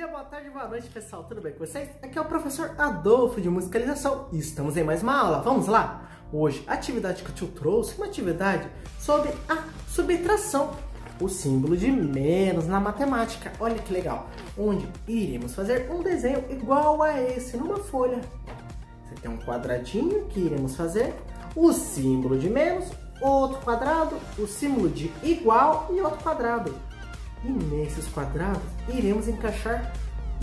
dia, boa tarde, boa noite, pessoal. Tudo bem com vocês? Aqui é o professor Adolfo de Musicalização e estamos em mais uma aula. Vamos lá? Hoje, a atividade que eu te trouxe, uma atividade sobre a subtração, o símbolo de menos na matemática. Olha que legal. Onde iremos fazer um desenho igual a esse numa folha. Você tem um quadradinho que iremos fazer, o símbolo de menos, outro quadrado, o símbolo de igual e outro quadrado. E nesses quadrados iremos encaixar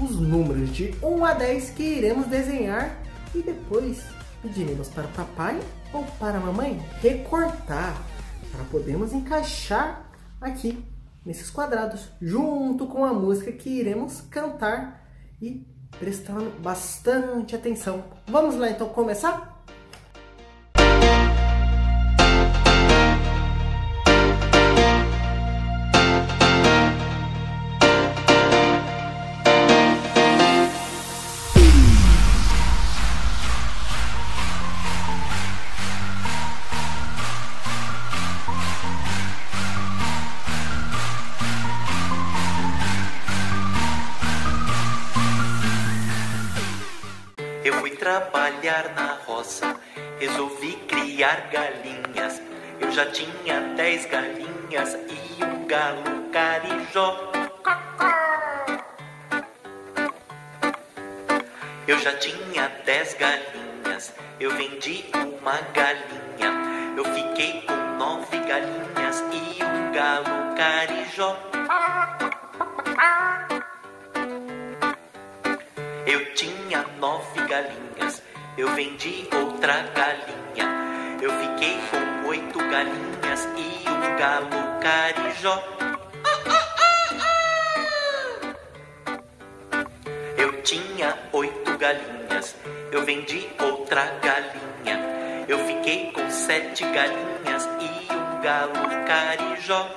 os números de 1 a 10 que iremos desenhar e depois pediremos para o papai ou para a mamãe recortar para podermos encaixar aqui nesses quadrados junto com a música que iremos cantar e prestando bastante atenção. Vamos lá então começar? Trabalhar na roça, resolvi criar galinhas. Eu já tinha dez galinhas e um galo carijó. Eu já tinha dez galinhas, eu vendi uma galinha. Eu fiquei com nove galinhas e um galo carijó. Tinha nove galinhas, eu vendi outra galinha. Eu fiquei com oito galinhas e um galo carijó. Eu tinha oito galinhas, eu vendi outra galinha. Eu fiquei com sete galinhas e um galo carijó.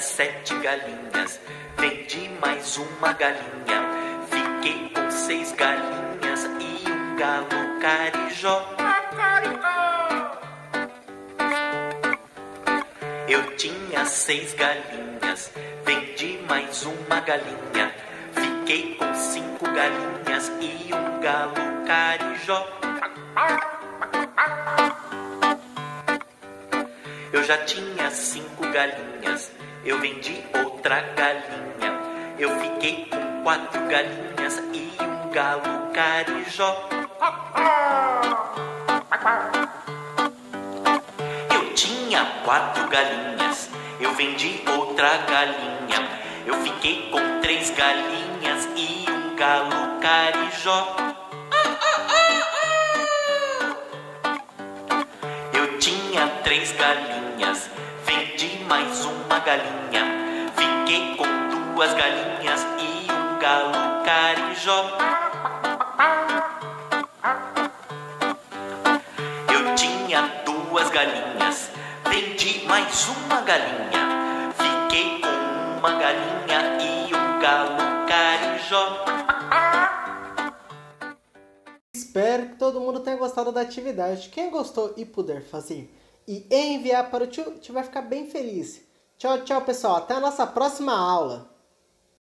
Sete galinhas, vendi mais uma galinha. Fiquei com seis galinhas e um galo carijó. Eu tinha seis galinhas, vendi mais uma galinha. Fiquei com cinco galinhas e um galo carijó. Eu já tinha cinco galinhas, eu vendi outra galinha. Eu fiquei com quatro galinhas e um galo carijó. Eu tinha quatro galinhas, eu vendi outra galinha. Eu fiquei com três galinhas e um galo carijó. Eu tinha três galinhas, vendi mais uma galinha. Fiquei com duas galinhas e um galo carijó. Eu tinha duas galinhas, vendi mais uma galinha. Fiquei com uma galinha e um galo carijó. Espero que todo mundo tenha gostado da atividade. Quem gostou e puder fazer e enviar para o tio, tio vai ficar bem feliz. Tchau, tchau, pessoal. Até a nossa próxima aula.